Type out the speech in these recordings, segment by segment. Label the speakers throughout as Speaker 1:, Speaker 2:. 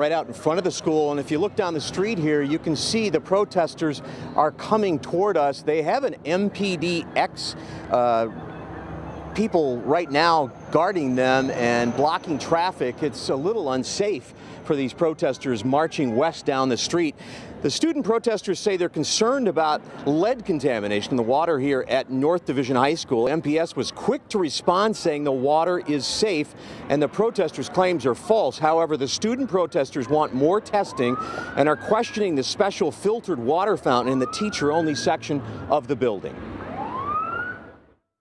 Speaker 1: right out in front of the school. And if you look down the street here, you can see the protesters are coming toward us. They have an MPDX uh, people right now guarding them and blocking traffic. It's a little unsafe for these protesters marching west down the street. The student protesters say they're concerned about lead contamination in the water here at North Division High School. MPS was quick to respond saying the water is safe and the protesters' claims are false. However, the student protesters want more testing and are questioning the special filtered water fountain in the teacher-only section of the building.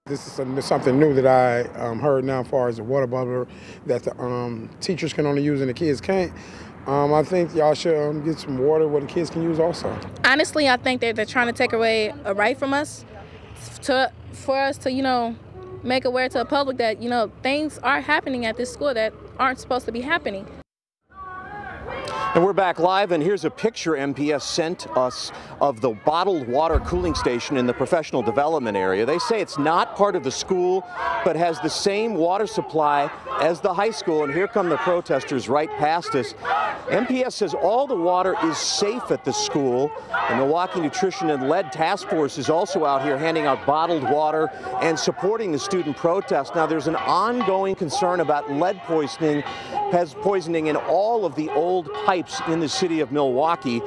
Speaker 2: This is something new that I um, heard now as far as the water bubbler that the um, teachers can only use and the kids can't. Um, I think y'all should um, get some water where the kids can use also.
Speaker 3: Honestly, I think that they're trying to take away a right from us to for us to, you know, make aware to the public that, you know, things are happening at this school that aren't supposed to be happening.
Speaker 1: And we're back live, and here's a picture MPS sent us of the bottled water cooling station in the professional development area. They say it's not part of the school, but has the same water supply as the high school. And here come the protesters right past us. MPS says all the water is safe at the school. The Milwaukee Nutrition and Lead Task Force is also out here handing out bottled water and supporting the student protest. Now, there's an ongoing concern about lead poisoning, poisoning in all of the old pipes in the city of Milwaukee.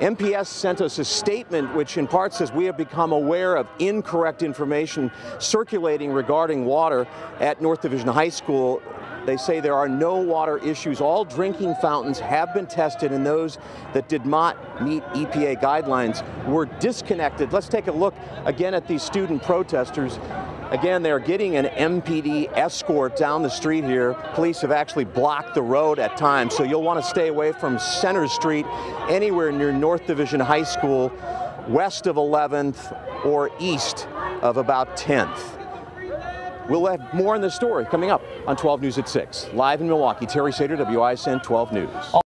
Speaker 1: MPS sent us a statement which in part says we have become aware of incorrect information circulating regarding water at North Division High School. They say there are no water issues. All drinking fountains have been tested, and those that did not meet EPA guidelines were disconnected. Let's take a look again at these student protesters. Again, they're getting an MPD escort down the street here. Police have actually blocked the road at times, so you'll want to stay away from Center Street anywhere near North Division High School, west of 11th or east of about 10th. We'll have more on this story coming up on 12 News at 6. Live in Milwaukee, Terry Sater, WISN 12 News.